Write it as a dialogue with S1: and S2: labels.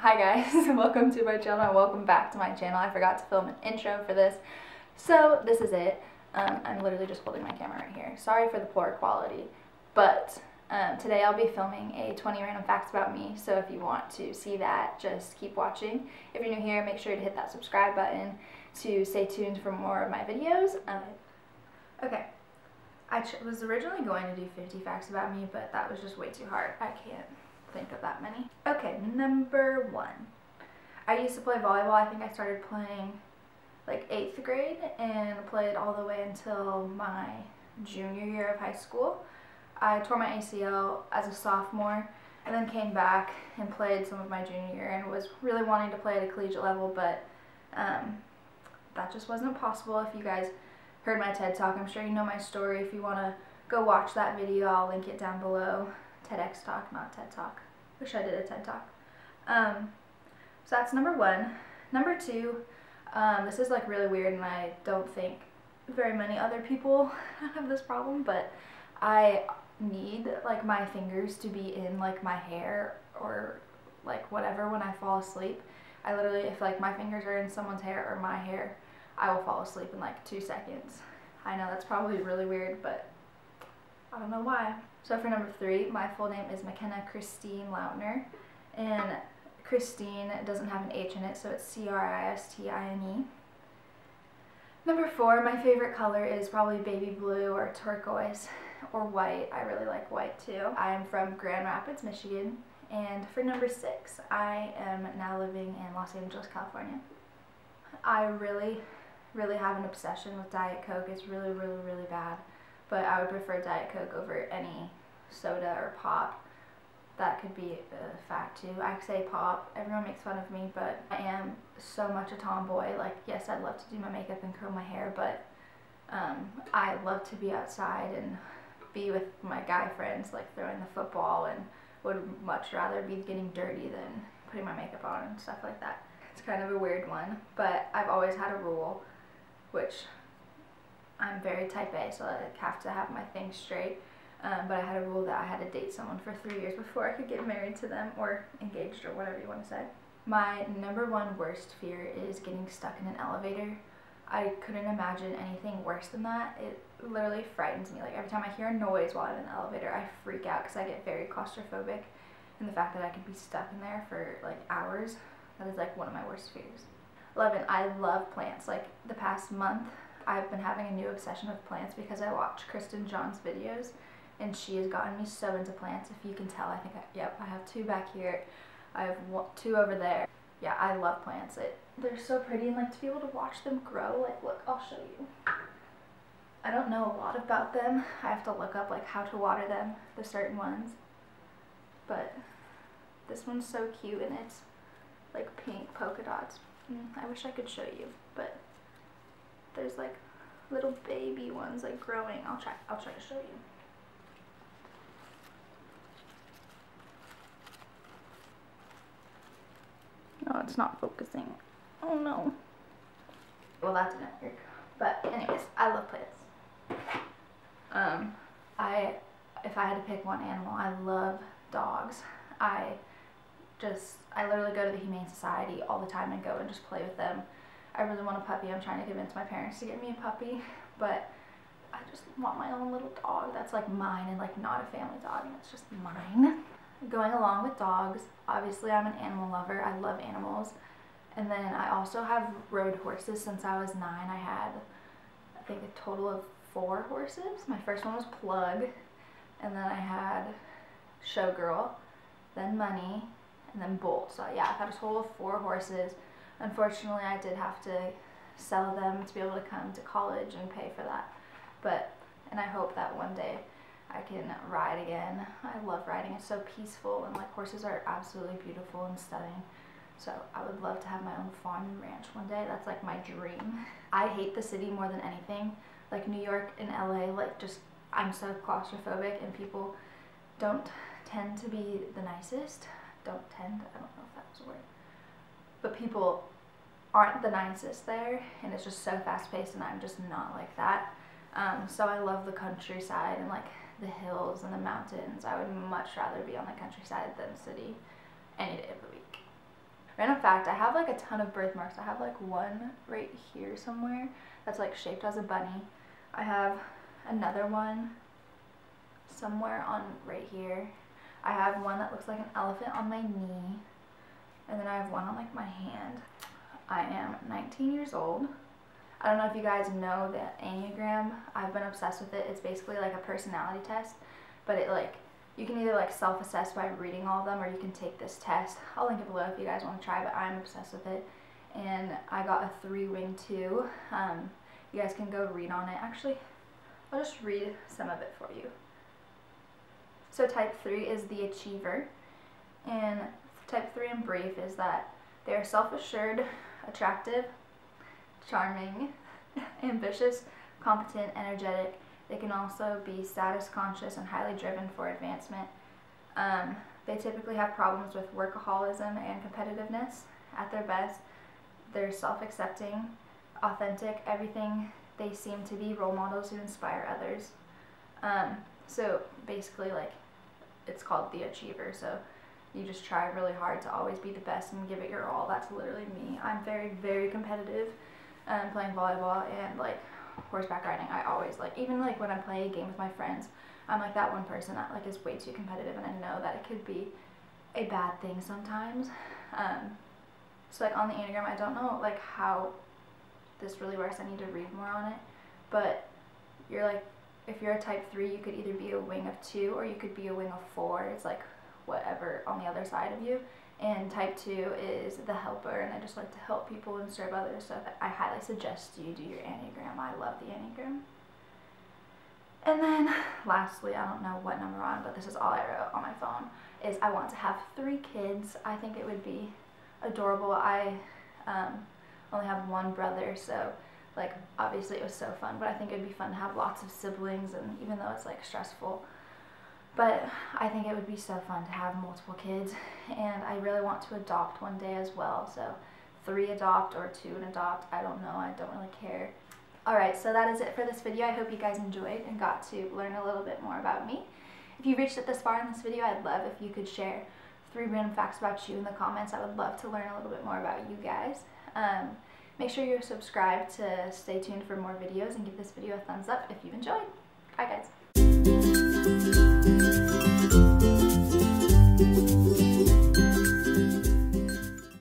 S1: Hi guys, welcome to my channel and welcome back to my channel. I forgot to film an intro for this, so this is it. Um, I'm literally just holding my camera right here. Sorry for the poor quality, but um, today I'll be filming a 20 random facts about me, so if you want to see that, just keep watching. If you're new here, make sure to hit that subscribe button to stay tuned for more of my videos. Um, okay, I was originally going to do 50 facts about me, but that was just way too hard. I can't think of that many. Okay, number one. I used to play volleyball. I think I started playing like eighth grade and played all the way until my junior year of high school. I tore my ACL as a sophomore and then came back and played some of my junior year and was really wanting to play at a collegiate level, but um, that just wasn't possible. If you guys heard my TED Talk, I'm sure you know my story. If you want to go watch that video, I'll link it down below. TEDx Talk, not TED Talk. Wish I did a TED Talk. Um, so that's number one. Number two, um, this is like really weird and I don't think very many other people have this problem, but I need like my fingers to be in like my hair or like whatever when I fall asleep. I literally, if like my fingers are in someone's hair or my hair, I will fall asleep in like two seconds. I know that's probably really weird, but I don't know why. So for number three, my full name is McKenna Christine Lautner, and Christine doesn't have an H in it, so it's C-R-I-S-T-I-N-E. Number four, my favorite color is probably baby blue or turquoise or white. I really like white too. I am from Grand Rapids, Michigan. And for number six, I am now living in Los Angeles, California. I really, really have an obsession with Diet Coke. It's really, really, really bad but I would prefer Diet Coke over any soda or pop. That could be a fact too. I say pop, everyone makes fun of me, but I am so much a tomboy. Like, yes, I'd love to do my makeup and curl my hair, but um, I love to be outside and be with my guy friends, like throwing the football, and would much rather be getting dirty than putting my makeup on and stuff like that. It's kind of a weird one, but I've always had a rule, which I'm very type A, so I have to have my things straight. Um, but I had a rule that I had to date someone for three years before I could get married to them or engaged or whatever you want to say. My number one worst fear is getting stuck in an elevator. I couldn't imagine anything worse than that. It literally frightens me. Like every time I hear a noise while I'm in an elevator, I freak out because I get very claustrophobic. And the fact that I could be stuck in there for like hours, that is like one of my worst fears. 11. I love plants. Like the past month, I've been having a new obsession with plants because I watch Kristin John's videos and she has gotten me so into plants. If you can tell, I think, I, yep, I have two back here. I have one, two over there. Yeah, I love plants. It, they're so pretty and like to be able to watch them grow, like look, I'll show you. I don't know a lot about them. I have to look up like how to water them, the certain ones. But this one's so cute and it's like pink polka dots. Mm, I wish I could show you, but there's like little baby ones like growing. I'll try I'll try to show you. No, it's not focusing. Oh no. Well, that didn't work. But anyways, I love plants. Um, I, if I had to pick one animal, I love dogs. I just, I literally go to the Humane Society all the time and go and just play with them. I really want a puppy. I'm trying to convince my parents to get me a puppy, but I just want my own little dog that's like mine and like not a family dog and it's just mine. Going along with dogs, obviously I'm an animal lover. I love animals. And then I also have rode horses since I was nine. I had, I think, a total of four horses. My first one was Plug, and then I had Showgirl, then Money, and then Bolt. So yeah, I've had a total of four horses. Unfortunately, I did have to sell them to be able to come to college and pay for that. But, and I hope that one day I can ride again. I love riding. It's so peaceful and like horses are absolutely beautiful and stunning. So I would love to have my own farm and ranch one day. That's like my dream. I hate the city more than anything. Like New York and LA, like just, I'm so claustrophobic and people don't tend to be the nicest. Don't tend, I don't know if that was a word but people aren't the nicest there and it's just so fast paced and I'm just not like that. Um, so I love the countryside and like the hills and the mountains. I would much rather be on the countryside than city any day of the week. Random fact, I have like a ton of birthmarks. I have like one right here somewhere that's like shaped as a bunny. I have another one somewhere on right here. I have one that looks like an elephant on my knee. And then I have one on like my hand. I am 19 years old. I don't know if you guys know the Enneagram. I've been obsessed with it. It's basically like a personality test, but it like you can either like self-assess by reading all of them or you can take this test. I'll link it below if you guys want to try, but I'm obsessed with it. And I got a three wing two. Um, you guys can go read on it. Actually, I'll just read some of it for you. So type three is the achiever. And type three in brief is that they are self-assured, attractive, charming, ambitious, competent, energetic, they can also be status conscious and highly driven for advancement. Um, they typically have problems with workaholism and competitiveness. At their best, they're self accepting, authentic, everything they seem to be role models who inspire others. Um, so basically, like, it's called the achiever. So you just try really hard to always be the best and give it your all. That's literally me. I'm very, very competitive um, playing volleyball and like horseback riding, I always like, even like when I play a game with my friends, I'm like that one person that like is way too competitive and I know that it could be a bad thing sometimes. Um, so like on the Enneagram, I don't know like how this really works. I need to read more on it. But you're like, if you're a type 3, you could either be a wing of 2 or you could be a wing of 4. It's like whatever on the other side of you. And type 2 is the helper, and I just like to help people and serve others. So I highly suggest you do your Enneagram. I love the Enneagram. And then lastly, I don't know what number on, but this is all I wrote on my phone, is I want to have three kids. I think it would be adorable. I um, only have one brother, so like obviously it was so fun, but I think it'd be fun to have lots of siblings and even though it's like stressful, but I think it would be so fun to have multiple kids, and I really want to adopt one day as well. So, three adopt or two and adopt, I don't know, I don't really care. Alright, so that is it for this video. I hope you guys enjoyed and got to learn a little bit more about me. If you reached it this far in this video, I'd love if you could share three random facts about you in the comments. I would love to learn a little bit more about you guys. Um, make sure you're subscribed to stay tuned for more videos and give this video a thumbs up if you've enjoyed. Bye guys.